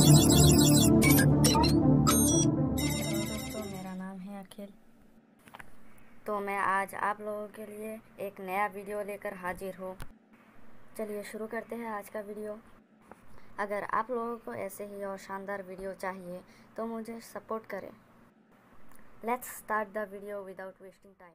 दोस्तों मेरा नाम है अखिल। तो मैं आज आप लोगों के लिए एक नया वीडियो लेकर हाजिर हूँ। चलिए शुरू करते हैं आज का वीडियो। अगर आप लोगों को ऐसे ही और शानदार वीडियो चाहिए तो मुझे सपोर्ट करें। Let's start the video without wasting time